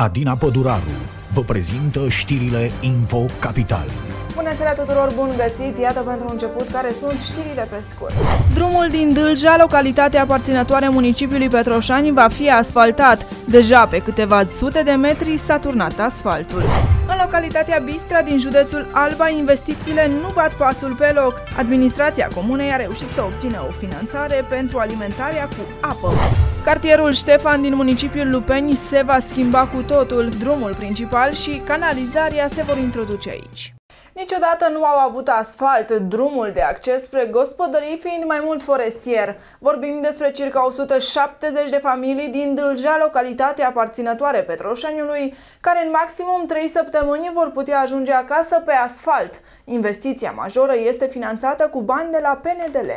Adina Păduraru vă prezintă știrile Info Capital. Bună seara tuturor, bun găsit! Iată pentru început care sunt știrile pe scurt. Drumul din Dâlja, localitatea aparținătoare municipiului Petroșani, va fi asfaltat. Deja pe câteva sute de metri s-a turnat asfaltul. În localitatea Bistra din județul Alba, investițiile nu bat pasul pe loc. Administrația comunei a reușit să obțină o finanțare pentru alimentarea cu apă. Cartierul Ștefan din municipiul Lupeni se va schimba cu totul. Drumul principal și canalizarea se vor introduce aici. Niciodată nu au avut asfalt, drumul de acces spre gospodării fiind mai mult forestier. Vorbim despre circa 170 de familii din Dâlgea, localitatea aparținătoare Petroșaniului, care în maximum 3 săptămâni vor putea ajunge acasă pe asfalt. Investiția majoră este finanțată cu bani de la PNDL.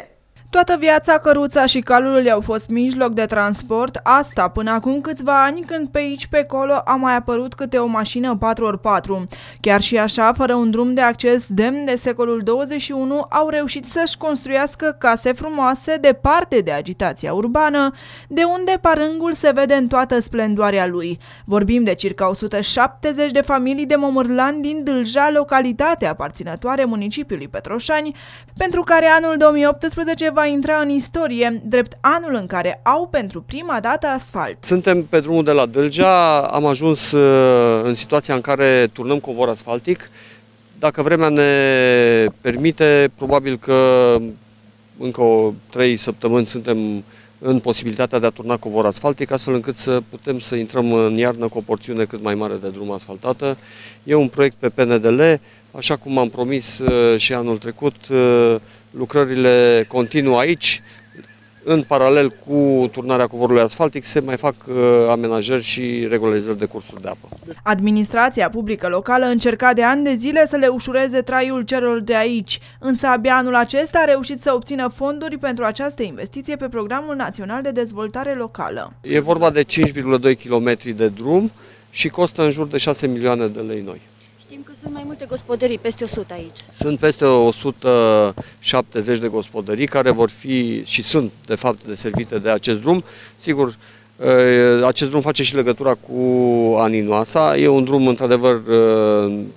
Toată viața căruța și calul i-au fost mijloc de transport, asta până acum câțiva ani când pe aici pe acolo a mai apărut câte o mașină 4x4. Chiar și așa, fără un drum de acces demn de secolul 21, au reușit să-și construiască case frumoase departe de agitația urbană, de unde parângul se vede în toată splendoarea lui. Vorbim de circa 170 de familii de Momârlan din Dâlja, localitate aparținătoare municipiului Petroșani, pentru care anul 2018 va va intra în istorie, drept anul în care au pentru prima dată asfalt. Suntem pe drumul de la Dâlgea, am ajuns uh, în situația în care turnăm covor asfaltic. Dacă vremea ne permite, probabil că încă o trei săptămâni suntem în posibilitatea de a turna covor asfaltic, astfel încât să putem să intrăm în iarnă cu o porțiune cât mai mare de drum asfaltată. E un proiect pe PNDL, așa cum am promis uh, și anul trecut, uh, lucrările continuă aici. În paralel cu turnarea covorului asfaltic se mai fac uh, amenajări și regularizări de cursuri de apă. Administrația publică locală încerca de ani de zile să le ușureze traiul celor de aici, însă abia anul acesta a reușit să obțină fonduri pentru această investiție pe Programul Național de Dezvoltare Locală. E vorba de 5,2 km de drum și costă în jur de 6 milioane de lei noi. Știm că sunt mai multe gospodării, peste 100 aici. Sunt peste 170 de gospodării care vor fi și sunt, de fapt, deservite de acest drum. Sigur, acest drum face și legătura cu Aninoasa. E un drum, într-adevăr,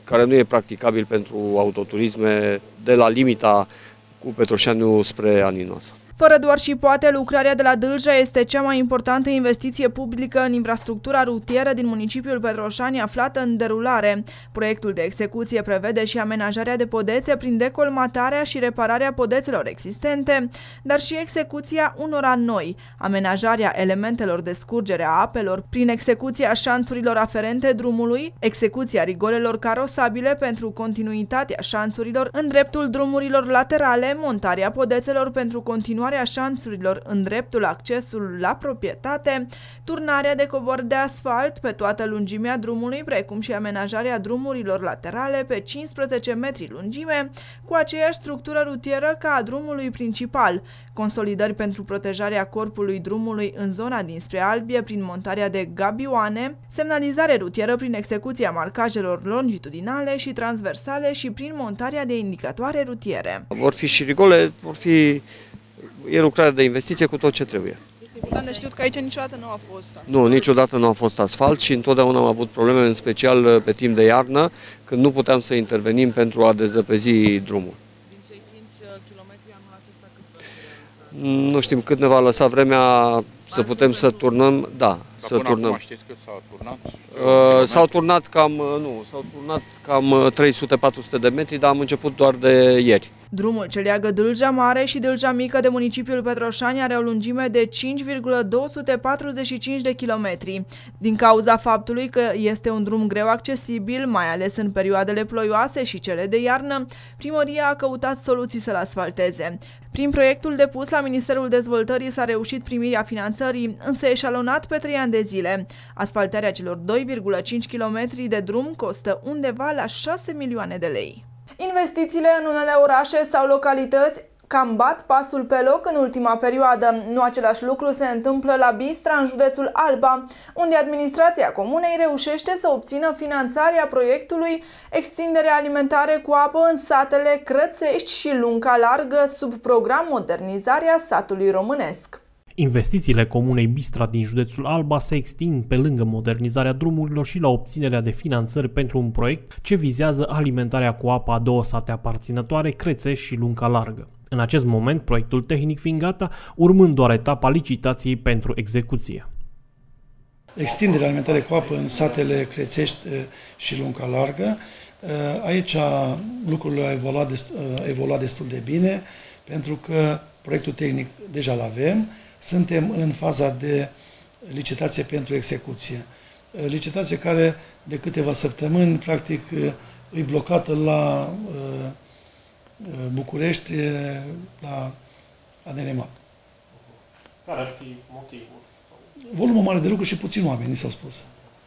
care nu e practicabil pentru autoturisme de la limita cu Petroșaniu spre Aninoasa. Fără doar și poate, lucrarea de la Dâlja este cea mai importantă investiție publică în infrastructura rutieră din municipiul Petroșani aflată în derulare. Proiectul de execuție prevede și amenajarea de podețe prin decolmatarea și repararea podețelor existente, dar și execuția unora noi, amenajarea elementelor de scurgere a apelor prin execuția șanțurilor aferente drumului, execuția rigolelor carosabile pentru continuitatea șanțurilor în dreptul drumurilor laterale, montarea podețelor pentru continuarea continuarea șanțurilor în dreptul accesului la proprietate, turnarea de covor de asfalt pe toată lungimea drumului, precum și amenajarea drumurilor laterale pe 15 metri lungime, cu aceeași structură rutieră ca a drumului principal, consolidări pentru protejarea corpului drumului în zona dinspre Albie prin montarea de gabioane, semnalizare rutieră prin execuția marcajelor longitudinale și transversale și prin montarea de indicatoare rutiere. Vor fi și rigole, vor fi e lucrare de investiție cu tot ce trebuie. Este important de știut că aici niciodată nu a fost asfalt. Nu, niciodată nu a fost asfalt și întotdeauna am avut probleme, în special uh, pe timp de iarnă, când nu puteam să intervenim pentru a dezăpezi drumul. Din cei 5 uh, km anul acesta cât Nu știm cât ne va lăsa vremea să putem să turnăm, da, să turnăm. Acum știți că s-au turnat? Uh, s-au turnat cam, uh, nu, s-au turnat cam 300-400 de metri, dar am început doar de ieri. Drumul ce leagă Dâlja Mare și Dâlja Mică de municipiul Petroșani are o lungime de 5,245 de kilometri. Din cauza faptului că este un drum greu accesibil, mai ales în perioadele ploioase și cele de iarnă, primăria a căutat soluții să-l asfalteze. Prin proiectul depus la Ministerul Dezvoltării s-a reușit primirea finanțării, însă eșalonat pe trei ani de zile. Asfaltarea celor 2,5 km de drum costă undeva la 6 milioane de lei. Investițiile în unele orașe sau localități cam bat pasul pe loc în ultima perioadă. Nu același lucru se întâmplă la Bistra, în județul Alba, unde administrația comunei reușește să obțină finanțarea proiectului extindere alimentare cu apă în satele Crățești și Lunca Largă sub program Modernizarea satului românesc. Investițiile comunei Bistra din județul Alba se extind pe lângă modernizarea drumurilor și la obținerea de finanțări pentru un proiect ce vizează alimentarea cu apă a două sate aparținătoare, Crețeș și Lunca Largă. În acest moment, proiectul tehnic fiind gata, urmând doar etapa licitației pentru execuție. Extinderea alimentării cu apă în satele Crețești eh, și Lunca Largă. Eh, aici lucrurile au evoluat, destul, au eh, evoluat destul de bine, pentru că proiectul tehnic deja îl avem, suntem în faza de licitație pentru execuție. Licitație care de câteva săptămâni, practic, e blocată la București, la ADNMAP. Care ar fi motivul? Volumul mare de lucru și puțin oameni, ni s-au spus.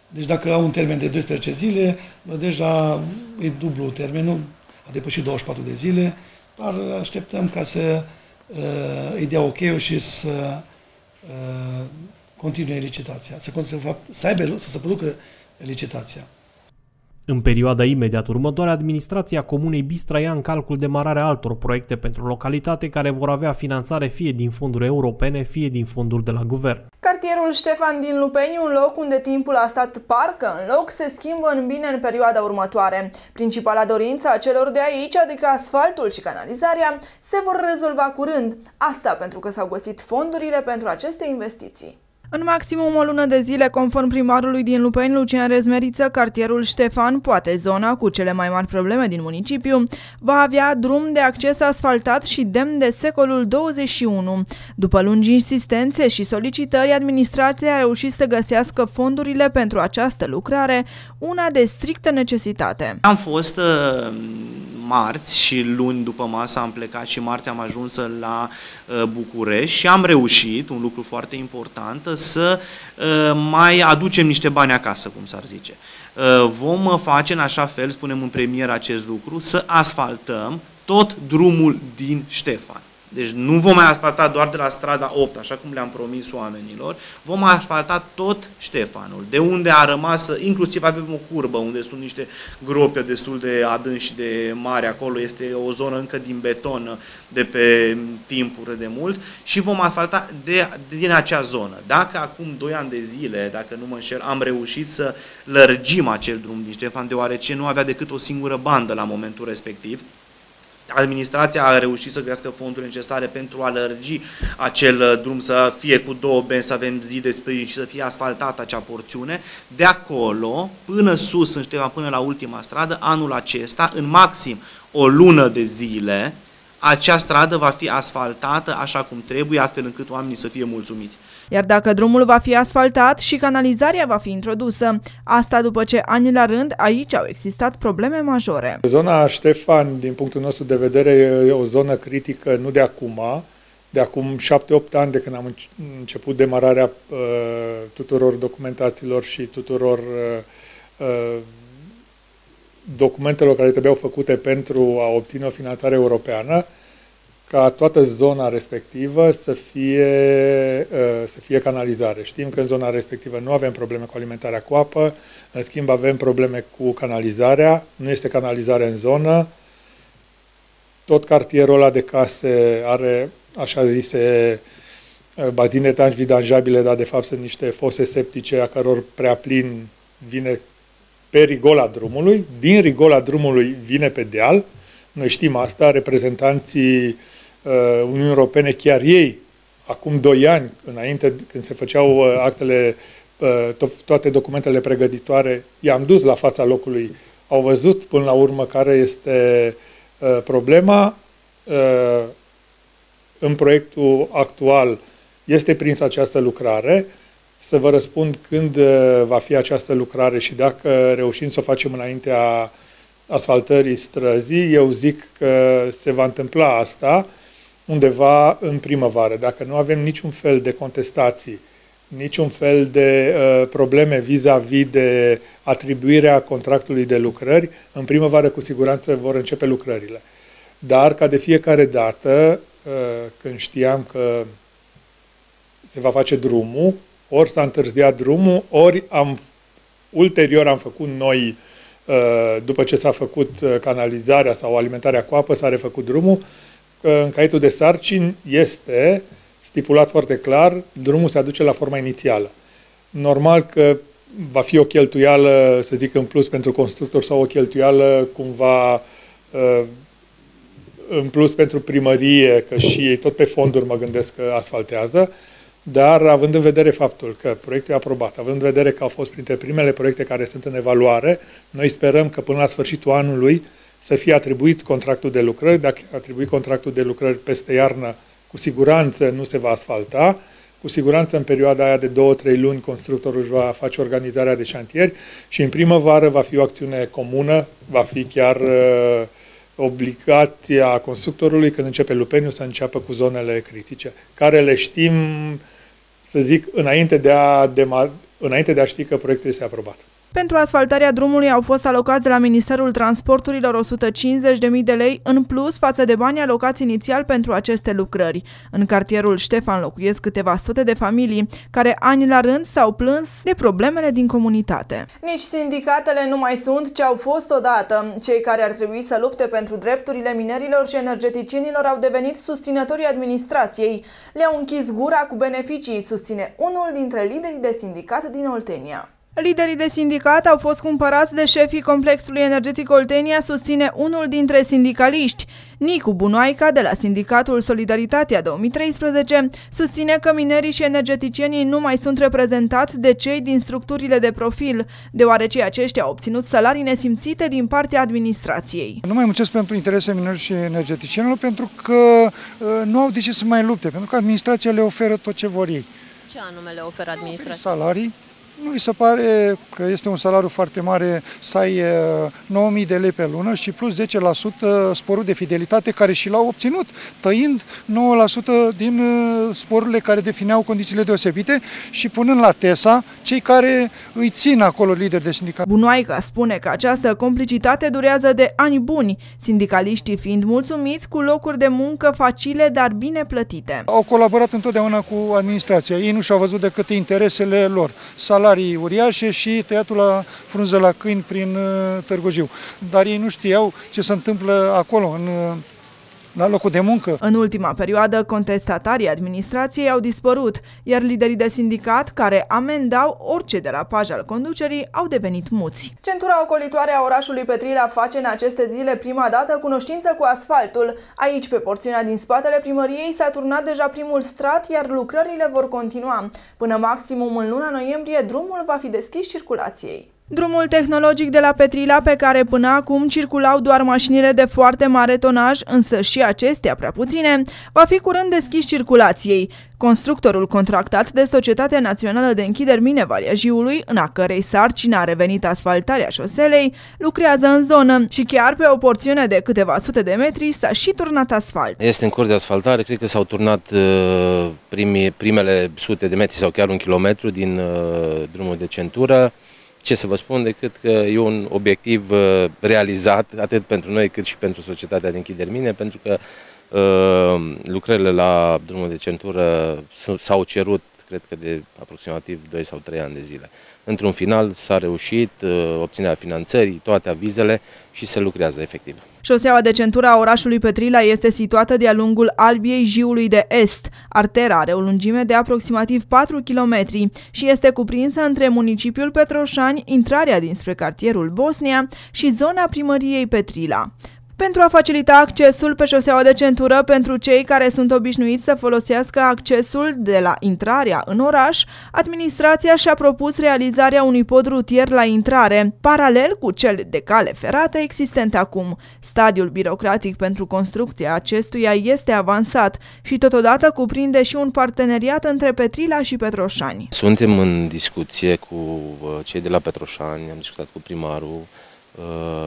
Deci dacă au un termen de 12 zile, deja e dublu termenul, a depășit 24 de zile, dar așteptăm ca să uh, îi dea ok și să uh, continue licitația, să, să, să, aibă, să se producă licitația. În perioada imediat următoare, administrația Comunei Bistra ia în calcul demararea altor proiecte pentru localitate care vor avea finanțare fie din fonduri europene, fie din fonduri de la guvern. Cartierul Ștefan din Lupeni, un loc unde timpul a stat parcă în loc, se schimbă în bine în perioada următoare. Principala dorință a celor de aici, adică asfaltul și canalizarea, se vor rezolva curând. Asta pentru că s-au găsit fondurile pentru aceste investiții. În maximum o lună de zile, conform primarului din Lupeni, Lucian Rezmeriță, cartierul Ștefan, poate zona cu cele mai mari probleme din municipiu, va avea drum de acces asfaltat și demn de secolul 21. După lungi insistențe și solicitări, administrația a reușit să găsească fondurile pentru această lucrare, una de strictă necesitate. Am fost uh marți și luni după masă am plecat și marți am ajuns la uh, București și am reușit, un lucru foarte important, să uh, mai aducem niște bani acasă, cum s-ar zice. Uh, vom face în așa fel, spunem în premier acest lucru, să asfaltăm tot drumul din Ștefan. Deci nu vom mai asfalta doar de la strada 8, așa cum le-am promis oamenilor, vom asfalta tot Ștefanul, de unde a rămas, inclusiv avem o curbă unde sunt niște grope destul de adânci și de mari, acolo. Este o zonă încă din beton de pe timpuri de mult. Și vom asfalta de, din acea zonă. Dacă acum 2 ani de zile, dacă nu mă înșel, am reușit să lărgim acel drum din Ștefan, deoarece nu avea decât o singură bandă la momentul respectiv, administrația a reușit să găsească fondurile necesare pentru a lărgi acel uh, drum să fie cu două benzi, să avem zi de sprijin și să fie asfaltată acea porțiune. De acolo, până sus, în Ștefan, până la ultima stradă, anul acesta, în maxim o lună de zile, acea stradă va fi asfaltată așa cum trebuie, astfel încât oamenii să fie mulțumiți. Iar dacă drumul va fi asfaltat și canalizarea va fi introdusă, asta după ce ani la rând aici au existat probleme majore. Zona Ștefan, din punctul nostru de vedere, e o zonă critică nu de acum, de acum 7-8 ani de când am început demararea uh, tuturor documentațiilor și tuturor uh, uh, documentelor care trebuiau făcute pentru a obține o finanțare europeană, ca toată zona respectivă să fie, uh, să fie canalizare. Știm că în zona respectivă nu avem probleme cu alimentarea cu apă, în schimb avem probleme cu canalizarea, nu este canalizare în zonă, tot cartierul ăla de case are așa zise uh, bazine tanci vidanjabile, dar de fapt sunt niște fose septice a căror prea plin vine pe rigola drumului, din rigola drumului vine pe deal, noi știm asta, reprezentanții uh, Uniunii Europene, chiar ei, acum doi ani, înainte când se făceau uh, actele, uh, to- toate documentele pregătitoare, i-am dus la fața locului, au văzut până la urmă care este uh, problema. Uh, în proiectul actual. Este prins această lucrare, să vă răspund când uh, va fi această lucrare și dacă reușim să o facem înaintea asfaltării străzii, eu zic că se va întâmpla asta undeva în primăvară. Dacă nu avem niciun fel de contestații, niciun fel de uh, probleme vis-a-vis -vis de atribuirea contractului de lucrări, în primăvară cu siguranță vor începe lucrările. Dar, ca de fiecare dată, uh, când știam că se va face drumul, ori s-a întârziat drumul, ori am, ulterior am făcut noi, uh, după ce s-a făcut uh, canalizarea sau alimentarea cu apă, s-a refăcut drumul, în caietul de sarcini este stipulat foarte clar, drumul se aduce la forma inițială. Normal că va fi o cheltuială, să zic, în plus pentru constructor sau o cheltuială cumva uh, în plus pentru primărie, că și ei tot pe fonduri mă gândesc că asfaltează, dar având în vedere faptul că proiectul e aprobat, având în vedere că au fost printre primele proiecte care sunt în evaluare, noi sperăm că până la sfârșitul anului să fie atribuit contractul de lucrări. Dacă atribui contractul de lucrări peste iarnă, cu siguranță nu se va asfalta. Cu siguranță în perioada aia de 2-3 luni constructorul își va face organizarea de șantieri și în primăvară va fi o acțiune comună, va fi chiar uh, obligația constructorului când începe lupeniul să înceapă cu zonele critice, care le știm, să zic, înainte de a, de, înainte de a ști că proiectul este aprobat. Pentru asfaltarea drumului au fost alocați de la Ministerul Transporturilor 150.000 de lei în plus față de banii alocați inițial pentru aceste lucrări. În cartierul Ștefan locuiesc câteva sute de familii care ani la rând s-au plâns de problemele din comunitate. Nici sindicatele nu mai sunt ce au fost odată. Cei care ar trebui să lupte pentru drepturile minerilor și energeticienilor au devenit susținătorii administrației. Le-au închis gura cu beneficii, susține unul dintre liderii de sindicat din Oltenia. Liderii de sindicat au fost cumpărați de șefii complexului energetic Oltenia, susține unul dintre sindicaliști. Nicu Bunoaica, de la Sindicatul Solidaritatea 2013, susține că minerii și energeticienii nu mai sunt reprezentați de cei din structurile de profil, deoarece aceștia au obținut salarii nesimțite din partea administrației. Nu mai muncesc pentru interese minerilor și energeticienilor pentru că uh, nu au de ce să mai lupte, pentru că administrația le oferă tot ce vor ei. Ce anume le oferă administrația? Salarii, nu vi se pare că este un salariu foarte mare să ai 9.000 de lei pe lună și plus 10% sporul de fidelitate care și l-au obținut, tăind 9% din sporurile care defineau condițiile deosebite și punând la TESA cei care îi țin acolo lideri de sindicat. Bunoaica spune că această complicitate durează de ani buni, sindicaliștii fiind mulțumiți cu locuri de muncă facile, dar bine plătite. Au colaborat întotdeauna cu administrația, ei nu și-au văzut decât interesele lor. Salarii salarii uriașe și tăiatul la frunză la câini prin uh, Târgu Jiu. Dar ei nu știau ce se întâmplă acolo, în uh, la locul de muncă. În ultima perioadă, contestatarii administrației au dispărut, iar liderii de sindicat, care amendau orice derapaj al conducerii, au devenit muți. Centura ocolitoare a orașului Petrila face în aceste zile prima dată cunoștință cu asfaltul. Aici, pe porțiunea din spatele primăriei, s-a turnat deja primul strat, iar lucrările vor continua. Până maximum în luna noiembrie, drumul va fi deschis circulației. Drumul tehnologic de la Petrila, pe care până acum circulau doar mașinile de foarte mare tonaj, însă și acestea prea puține, va fi curând deschis circulației. Constructorul contractat de Societatea Națională de Închideri Mine Valea Jiului, în a cărei sarcină a revenit asfaltarea șoselei, lucrează în zonă și chiar pe o porțiune de câteva sute de metri s-a și turnat asfalt. Este în curs de asfaltare, cred că s-au turnat uh, primii, primele sute de metri sau chiar un kilometru din uh, drumul de centură ce să vă spun decât că e un obiectiv uh, realizat atât pentru noi cât și pentru societatea din Chidermine, pentru că uh, lucrările la drumul de centură s-au cerut, cred că de aproximativ 2 sau 3 ani de zile. Într-un final s-a reușit uh, obținerea finanțării, toate avizele și se lucrează efectiv. Șoseaua de centură a orașului Petrila este situată de-a lungul Albiei Jiului de Est. Artera are o lungime de aproximativ 4 km și este cuprinsă între municipiul Petroșani, intrarea dinspre cartierul Bosnia și zona primăriei Petrila pentru a facilita accesul pe șoseaua de centură pentru cei care sunt obișnuiți să folosească accesul de la intrarea în oraș, administrația și-a propus realizarea unui pod rutier la intrare, paralel cu cel de cale ferată existent acum. Stadiul birocratic pentru construcția acestuia este avansat și totodată cuprinde și un parteneriat între Petrila și Petroșani. Suntem în discuție cu uh, cei de la Petroșani, am discutat cu primarul, Uh,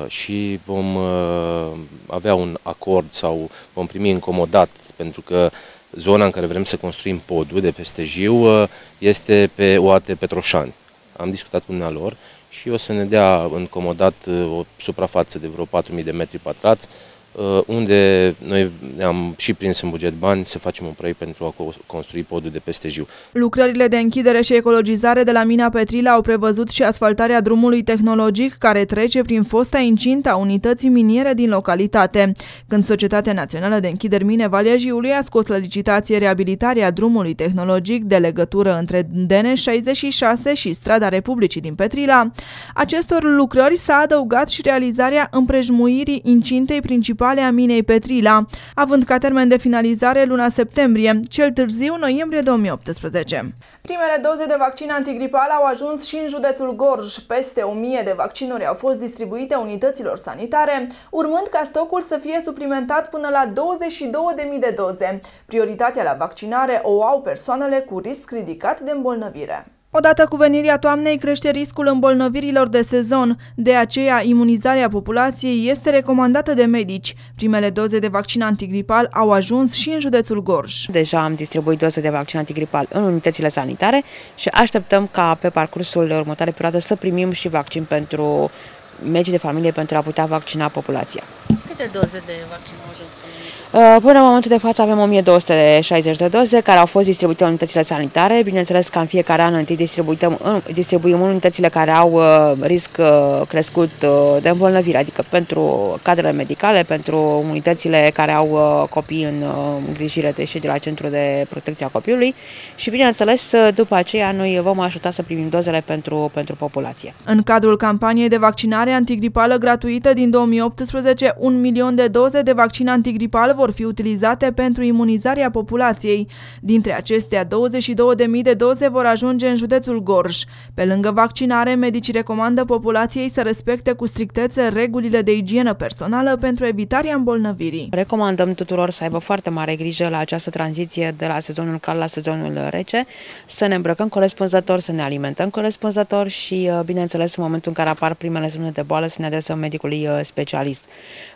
și vom uh, avea un acord sau vom primi incomodat pentru că zona în care vrem să construim podul de peste Jiu uh, este pe OAT Petroșani. Am discutat cu lor și o să ne dea încomodat o suprafață de vreo 4.000 de metri pătrați Uh, unde noi ne-am și prins în buget bani să facem un proiect pentru a construi podul de peste Jiu. Lucrările de închidere și ecologizare de la Mina Petrila au prevăzut și asfaltarea drumului tehnologic care trece prin fosta incintă a unității miniere din localitate. Când Societatea Națională de Închideri Mine Valea Jiului a scos la licitație reabilitarea drumului tehnologic de legătură între DN66 și Strada Republicii din Petrila, acestor lucrări s-a adăugat și realizarea împrejmuirii incintei principale principale a minei Petrila, având ca termen de finalizare luna septembrie, cel târziu noiembrie 2018. Primele doze de vaccin antigripal au ajuns și în județul Gorj. Peste 1000 de vaccinuri au fost distribuite unităților sanitare, urmând ca stocul să fie suplimentat până la 22.000 de doze. Prioritatea la vaccinare o au persoanele cu risc ridicat de îmbolnăvire. Odată cu venirea toamnei crește riscul îmbolnăvirilor de sezon, de aceea imunizarea populației este recomandată de medici. Primele doze de vaccin antigripal au ajuns și în județul Gorj. Deja am distribuit doze de vaccin antigripal în unitățile sanitare și așteptăm ca pe parcursul următoarei perioade să primim și vaccin pentru medicii de familie pentru a putea vaccina populația. Câte doze de vaccin au ajuns? Uh, până în momentul de față avem 1260 de doze care au fost distribuite în unitățile sanitare. Bineînțeles că în fiecare an întâi distribuim, distribuim în unitățile care au uh, risc uh, crescut de îmbolnăvire, adică pentru cadrele medicale, pentru unitățile care au copii în îngrijire de de la Centrul de Protecție a Copilului și bineînțeles după aceea noi vom ajuta să primim dozele pentru, pentru populație. În cadrul campaniei de vaccinare antigripală gratuită din 2018, un milion de doze de vaccin antigripal vor fi utilizate pentru imunizarea populației. Dintre acestea, 22.000 de doze vor ajunge în județul Gorj. Pe lângă vaccinare, medicii recomandă populației să respecte cu strictețe regulile de igienă personală pentru evitarea îmbolnăvirii. Recomandăm tuturor să aibă foarte mare grijă la această tranziție de la sezonul cald la sezonul rece, să ne îmbrăcăm corespunzător, să ne alimentăm corespunzător și, uh, bineînțeles, în momentul în care apar primele semne de boală, să ne adresăm medicului uh, specialist.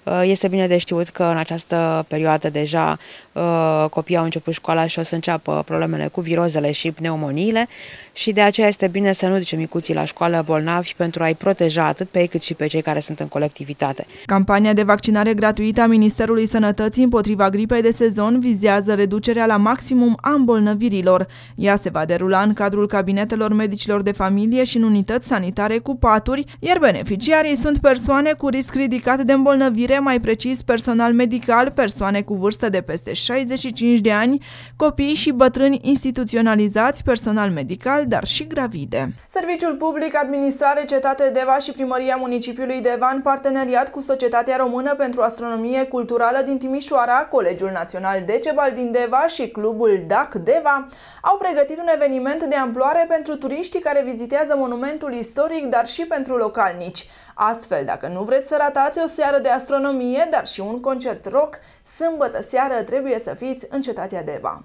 Uh, este bine de știut că în această perioadă deja uh, copiii au început școala și o să înceapă problemele cu virozele și pneumoniile și de aceea este bine să nu ducem micuții la școală bolnavi pentru a-i proteja atât pe ei cât și pe cei care sunt în colectivitate. Campania de vaccinare gratuită a Ministerului Sănătății împotriva gripei de sezon vizează reducerea la maximum a îmbolnăvirilor. Ea se va derula în cadrul cabinetelor medicilor de familie și în unități sanitare cu paturi, iar beneficiarii sunt persoane cu risc ridicat de îmbolnăvire, mai precis personal medical, persoane cu vârstă de peste 65 de ani, copii și bătrâni instituționalizați, personal medical, dar și gravide. Serviciul Public Administrare Cetate Deva și Primăria Municipiului Deva în parteneriat cu Societatea Română pentru Astronomie Culturală din Timișoara, Colegiul Național Decebal din Deva și Clubul DAC Deva au pregătit un eveniment de amploare pentru turiștii care vizitează monumentul istoric, dar și pentru localnici. Astfel, dacă nu vreți să ratați o seară de astronomie, dar și un concert rock, sâmbătă seară trebuie să fiți în cetatea Deva.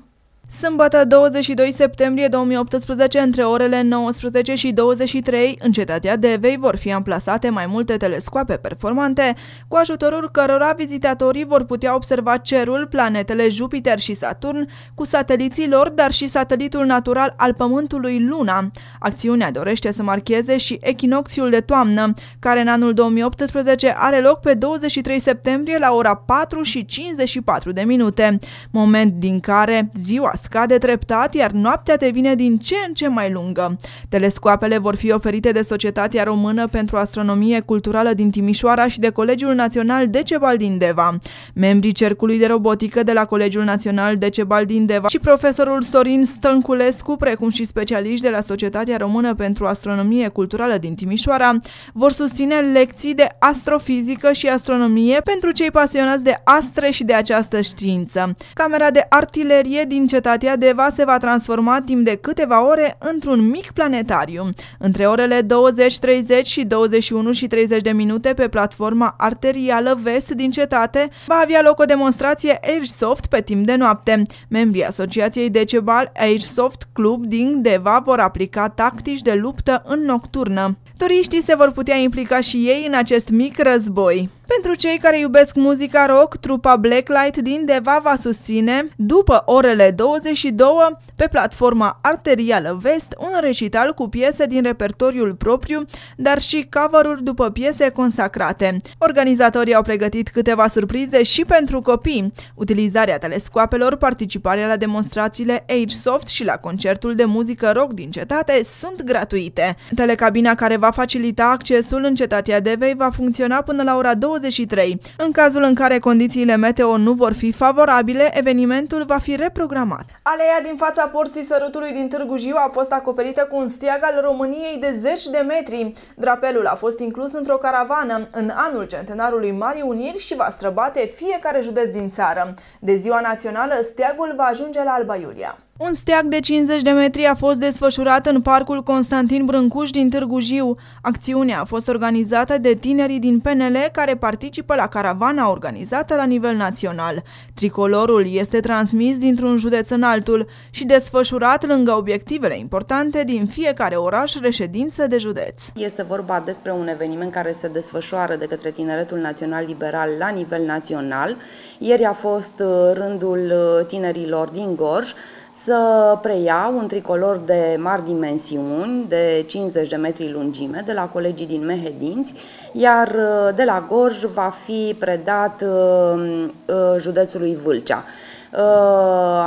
Sâmbătă 22 septembrie 2018, între orele 19 și 23, în cetatea Devei vor fi amplasate mai multe telescoape performante, cu ajutorul cărora vizitatorii vor putea observa cerul, planetele Jupiter și Saturn, cu sateliții lor, dar și satelitul natural al Pământului Luna. Acțiunea dorește să marcheze și echinocțiul de toamnă, care în anul 2018 are loc pe 23 septembrie la ora 4 și 54 de minute, moment din care ziua scade treptat, iar noaptea devine din ce în ce mai lungă. Telescoapele vor fi oferite de Societatea Română pentru Astronomie Culturală din Timișoara și de Colegiul Național Decebal din Deva. Membrii Cercului de Robotică de la Colegiul Național Decebal din Deva și profesorul Sorin Stănculescu, precum și specialiști de la Societatea Română pentru Astronomie Culturală din Timișoara, vor susține lecții de astrofizică și astronomie pentru cei pasionați de astre și de această știință. Camera de artilerie din cetatea Cetatea Deva se va transforma timp de câteva ore într-un mic planetariu. Între orele 20.30 și 21 și 30 de minute pe platforma arterială vest din cetate va avea loc o demonstrație Airsoft pe timp de noapte. Membrii Asociației Decebal Airsoft Club din Deva vor aplica tactici de luptă în nocturnă. Turiștii se vor putea implica și ei în acest mic război. Pentru cei care iubesc muzica rock, trupa Blacklight din Deva va susține, după orele 22, pe platforma Arterială Vest, un recital cu piese din repertoriul propriu, dar și cover-uri după piese consacrate. Organizatorii au pregătit câteva surprize și pentru copii, utilizarea telescoapelor, participarea la demonstrațiile Age Soft și la concertul de muzică rock din cetate sunt gratuite. Telecabina care va facilita accesul în cetatea Devei va funcționa până la ora 20 23. În cazul în care condițiile meteo nu vor fi favorabile, evenimentul va fi reprogramat. Aleea din fața porții sărutului din Târgu Jiu a fost acoperită cu un steag al României de zeci de metri. Drapelul a fost inclus într-o caravană în anul centenarului Marii Uniri și va străbate fiecare județ din țară. De ziua națională, steagul va ajunge la Alba Iulia. Un steag de 50 de metri a fost desfășurat în parcul Constantin Brâncuș din Târgu Jiu. Acțiunea a fost organizată de tinerii din PNL care participă la caravana organizată la nivel național. Tricolorul este transmis dintr-un județ în altul și desfășurat lângă obiectivele importante din fiecare oraș reședință de județ. Este vorba despre un eveniment care se desfășoară de către Tineretul Național Liberal la nivel național. Ieri a fost uh, rândul uh, tinerilor din Gorj să preia un tricolor de mari dimensiuni, de 50 de metri lungime, de la colegii din Mehedinți, iar uh, de la Gorj va fi predat uh, uh, județului Vâlcea.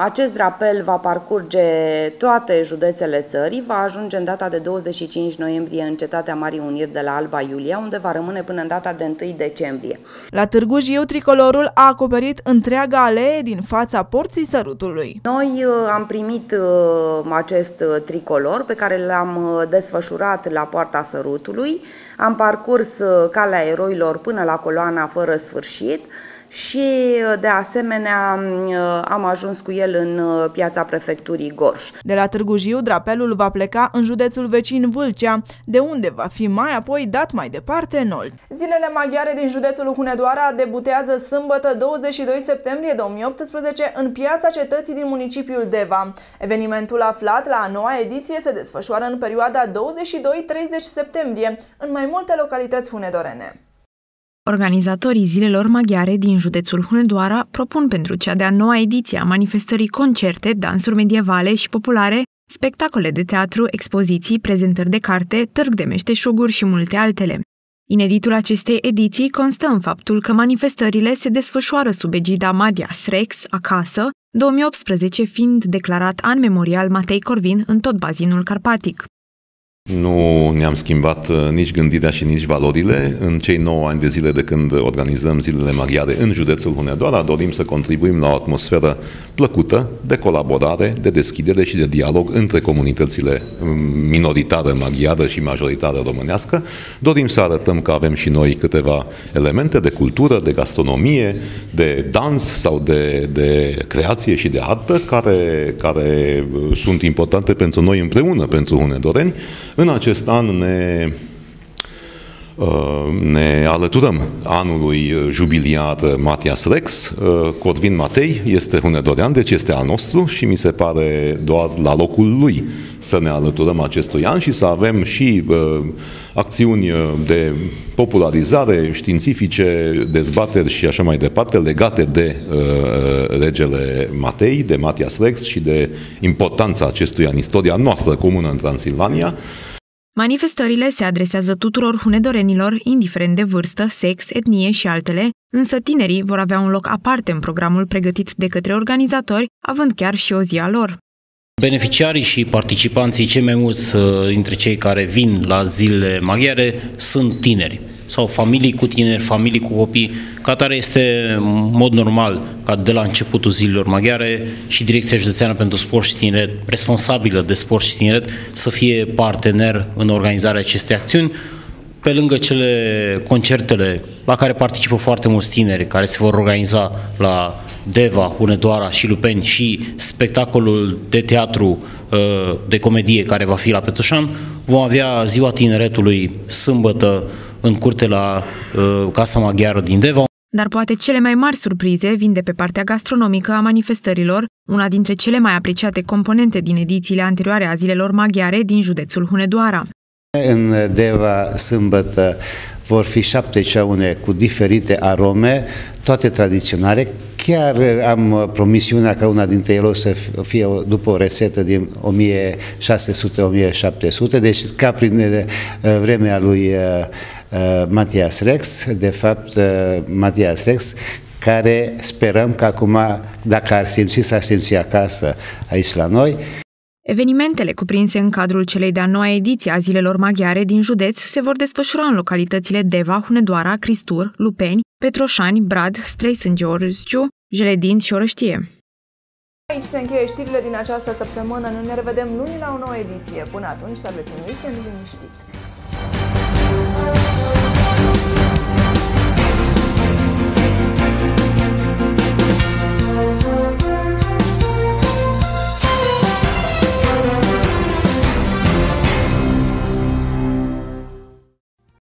Acest drapel va parcurge toate județele țării, va ajunge în data de 25 noiembrie în cetatea Marii Uniri de la Alba Iulia, unde va rămâne până în data de 1 decembrie. La Târgu Jiu, tricolorul a acoperit întreaga alee din fața porții sărutului. Noi am primit acest tricolor pe care l-am desfășurat la poarta sărutului, am parcurs calea eroilor până la coloana fără sfârșit, și de asemenea am ajuns cu el în piața prefecturii Gorj. De la Târgu Jiu, drapelul va pleca în județul vecin Vâlcea, de unde va fi mai apoi dat mai departe în Olt. Zilele maghiare din județul Hunedoara debutează sâmbătă 22 septembrie 2018 în piața cetății din municipiul Deva. Evenimentul aflat la a noua ediție se desfășoară în perioada 22-30 septembrie în mai multe localități hunedorene. Organizatorii zilelor maghiare din județul Hunedoara propun pentru cea de-a noua ediție a manifestării concerte, dansuri medievale și populare, spectacole de teatru, expoziții, prezentări de carte, târg de meșteșuguri și multe altele. Ineditul acestei ediții constă în faptul că manifestările se desfășoară sub egida Madia Srex, acasă, 2018 fiind declarat an memorial Matei Corvin în tot bazinul carpatic. Nu ne-am schimbat uh, nici gândirea și nici valorile. În cei 9 ani de zile de când organizăm zilele maghiare în județul Hunedoara, dorim să contribuim la o atmosferă plăcută, de colaborare, de deschidere și de dialog între comunitățile um, minoritară maghiară și majoritară românească. Dorim să arătăm că avem și noi câteva elemente de cultură, de gastronomie, de dans sau de, de creație și de artă care, care uh, sunt importante pentru noi împreună, pentru hunedoreni. În acest an ne uh, ne alăturăm anului jubiliar Matias Rex. Uh, Corvin Matei este hunedorean, deci este al nostru și mi se pare doar la locul lui să ne alăturăm acestui an și să avem și uh, acțiuni de popularizare științifice, dezbateri și așa mai departe legate de uh, regele Matei, de Matias Rex și de importanța acestuia în istoria noastră comună în Transilvania. Manifestările se adresează tuturor hunedorenilor, indiferent de vârstă, sex, etnie și altele, însă tinerii vor avea un loc aparte în programul pregătit de către organizatori, având chiar și o zi a lor. Beneficiarii și participanții cei mai mulți uh, dintre cei care vin la zilele maghiare sunt tineri sau familii cu tineri, familii cu copii. Ca tare este în mod normal ca de la începutul zilelor maghiare și Direcția Județeană pentru Sport și Tineret, responsabilă de sport și tineret, să fie partener în organizarea acestei acțiuni, pe lângă cele concertele la care participă foarte mulți tineri care se vor organiza la Deva, Hunedoara și Lupeni și spectacolul de teatru uh, de comedie care va fi la Petușan, vom avea ziua tineretului sâmbătă în curte la uh, Casa Maghiară din Deva. Dar poate cele mai mari surprize vin de pe partea gastronomică a manifestărilor, una dintre cele mai apreciate componente din edițiile anterioare a zilelor maghiare din județul Hunedoara. În Deva, sâmbătă, vor fi șapte ceaune cu diferite arome, toate tradiționale. Chiar am promisiunea ca una dintre ele o să fie după o rețetă din 1600-1700, deci ca prin uh, vremea lui uh, uh, Matias Rex, de fapt Matias Rex, care sperăm că acum, dacă ar simți, s-ar simți acasă aici la noi. Evenimentele cuprinse în cadrul celei de-a noua ediție a Zilelor Maghiare din județ se vor desfășura în localitățile Deva, Hunedoara, Cristur, Lupeni, Petroșani, Brad, Streisângeorgiu, Jeledin și Orăștie. Aici se încheie știrile din această săptămână. Noi ne revedem luni la o nouă ediție. Până atunci, să aveți un weekend liniștit.